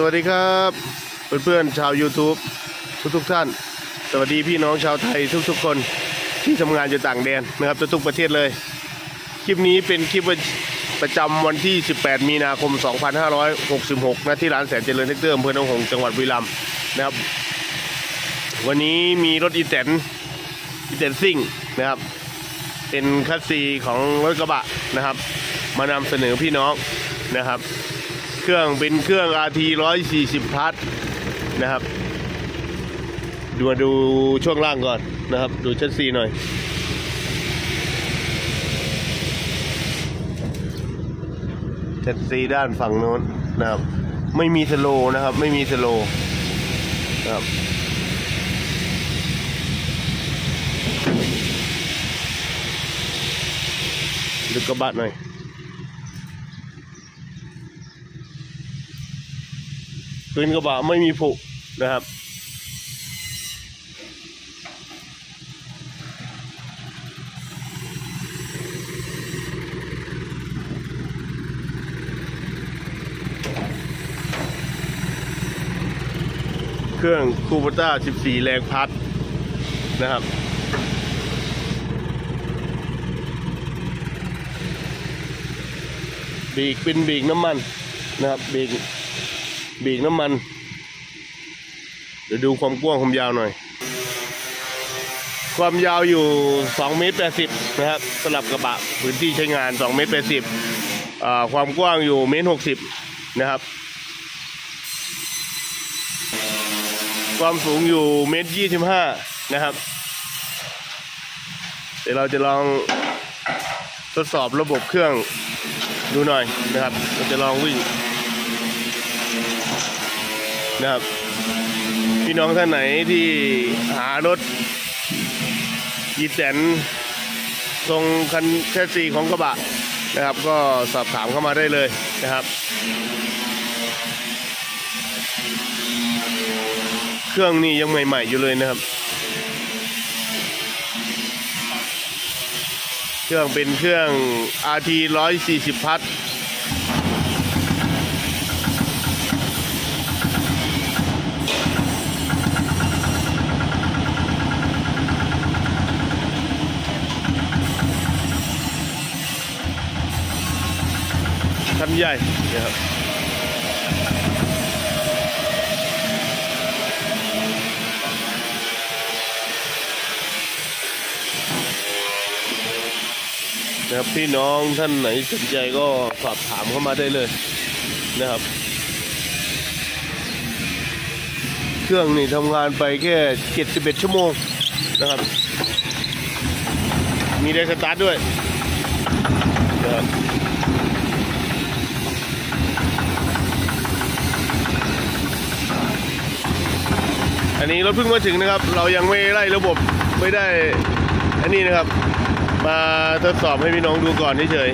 สวัสดีครับ เพื่อนๆชาว YouTube ทุกๆท่าน สวัสดีพี่น้องชาวไทยทุกๆคนที่ทำงานอยู่ต่างแดนนะครับทุกๆประเทศเลย คลิปนี้เป็นคลิปประจำวันที่ 18 มีนาคม 2566นะที่ร้านแสนเจริญแทรกเตอร์อำเภอหนองหงส์จังหวัดบุรีรัมย์นะครับ วันนี้มีรถอีแต๋นอีแต๋นซิ่งนะครับ เป็นคัสซีของรถกระบะนะครับ มานำเสนอพี่น้องนะครับ เครื่องเป็นเครื่อง RT 140พลัสนะครับ ดูมาดูช่วงล่างก่อนนะครับ ดูชั้นซีหน่อย ชั้นซีด้านฝั่งโน้นนะครับ ไม่มีสโลนะครับ ไม่มีสโลนะครับดูกระบะหน่อย พื้นกระบะไม่มีผุนะครับ เครื่องคูปต้า 14 แรงพัดนะครับบีกเป็นบีกน้ำมันนะครับบีก บีกน้ำมัน เดี๋ยวดูความกว้างความยาวหน่อย ความยาวอยู่2เมตร80นะครับสำหรับกระบะพื้นที่ใช้งาน2เมตร80อ่าความกว้างอยู่เมตร60นะครับ ความสูงอยู่เมตร25นะครับ เดี๋ยวเราจะลองทดสอบระบบเครื่องดูหน่อยนะครับ เราจะลองวิ่ง นะครับ พี่น้องท่านไหนที่หารถยีแตนทรงคันแชสซีของกระบะนะครับ ก็สอบถามเข้ามาได้เลยนะครับ เครื่องนี้ยังใหม่ๆอยู่เลยนะครับ เครื่องเป็นเครื่อง RT 140 พัท ใหญ่นะครับนะครับพี่น้องท่านไหนสนใจก็สอบถามเข้ามาได้เลยนะครับ เครื่องนี่ทำงานไปแค่ 71 ชั่วโมงนะครับ มีได้สตาร์ทด้วยนะครับ นี้รถเพิ่งมาถึงนะครับ เรายังไม่ไล่ระบบไม่ได้อันนี้นะครับ มาทดสอบให้พี่น้องดูก่อนเฉย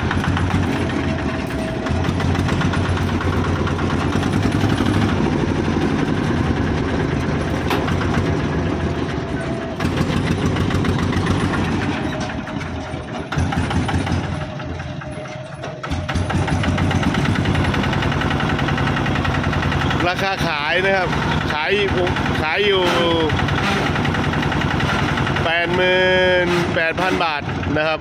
ราคาขายนะครับายขายอยู่ 88,000 บาทนะครับ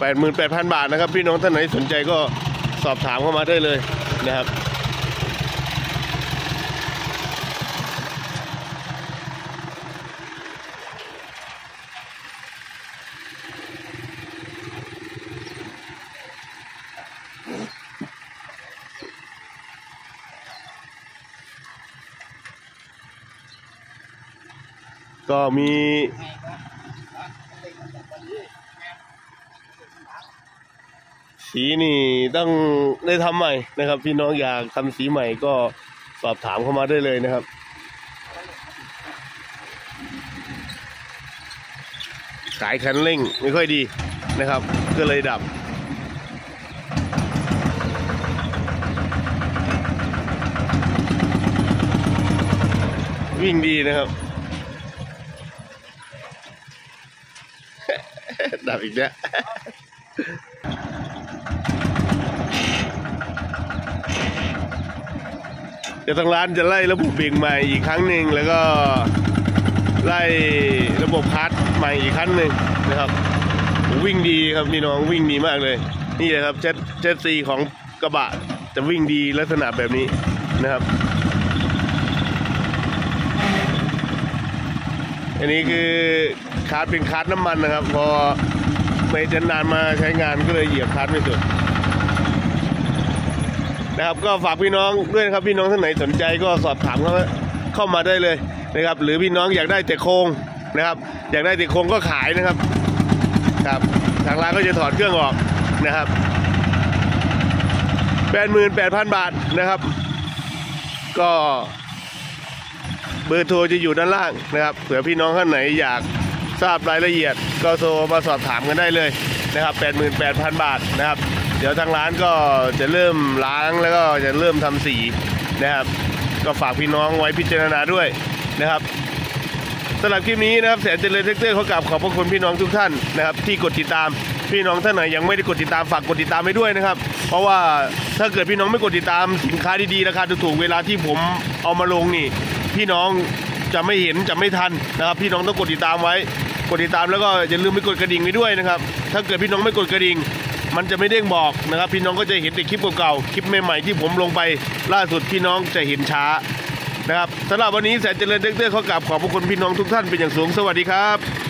88,000 บาทนะครับ พี่น้องท่านไหนสนใจก็สอบถามเข้ามาได้เลยนะครับ ก็มีสีนี่ต้องได้ทำใหม่นะครับ พี่น้องอยากทำสีใหม่ก็สอบถามเข้ามาได้เลยนะครับสายคันเร่งไม่ค่อยดีนะครับ ก็เลยดับ วิ่งดีนะครับ ดับอีกแล้วเดี๋ยวทางร้านจะไล่ระบบเบรกใหม่อีกครั้งหนึ่งแล้วก็ไล่ระบบคลัตช์ใหม่อีกครั้งหนึ่งนะครับ วิ่งดีครับพี่น้องวิ่งดีมากเลย นี่เลยครับเจ็ตเจ็ตซีของกระบะจะวิ่งดีลักษณะแบบนี้นะครับ อันนี้คือ คลัตช์เป็นคลัตช์ดน้ำมันนะครับ พอไม่ได้นำมาใช้งานก็เลยเหยียบคลัตช์ไม่สุดนะครับก็ฝากพี่น้องด้วยนะครับพี่น้องท่านไหนสนใจก็สอบถามเข้าเข้ามาได้เลยนะครับ หรือพี่น้องอยากได้แต่โครงนะครับ อยากได้แต่โครงก็ขายนะครับครับทางร้านก็จะถอดเครื่องออกนะครับแปดหมื่นแปดพันบาทนะครับ ก็เบอร์โทรจะอยู่ด้านล่างนะครับเผื่อพี่น้องท่านไหนอยาก ทราบรายละเอียดก็โทรมาสอบถามกันได้เลยนะครับแปดหมื่นแปดพันบาทนะครับ เดี๋ยวทางร้านก็จะเริ่มล้างแล้วก็จะเริ่มทำสีนะครับ ก็ฝากพี่น้องไว้พิจารณาด้วยนะครับสำหรับคลิปนี้นะครับแสนเจริญเทคเตอร์เขากราบขอบพระคุณพี่น้องทุกท่านนะครับที่กดติดตามพี่น้องท่านไหนยังไม่ได้กดติดตามฝากกดติดตามไปด้วยนะครับ เพราะว่าถ้าเกิดพี่น้องไม่กดติดตามสินค้าดีๆราคาถูกๆเวลาที่ผมเอามาลงนี่ พี่น้องจะไม่เห็นจะไม่ทันนะครับ พี่น้องต้องกดติดตามไว้ กดติดตามแล้วก็อย่าลืมไปกดกระดิ่งไว้ด้วยนะครับ ถ้าเกิดพี่น้องไม่กดกระดิ่ง มันจะไม่เด้งบอกนะครับ พี่น้องก็จะเห็นแต่คลิปเก่าๆคลิปใหม่ๆที่ผมลงไปล่าสุดพี่น้องจะเห็นช้านะครับสำหรับวันนี้แสนเจริญเด็กเตอร์เขากราบขอบพระคุณพี่น้องทุกท่านเป็นอย่างสูงสวัสดีครับ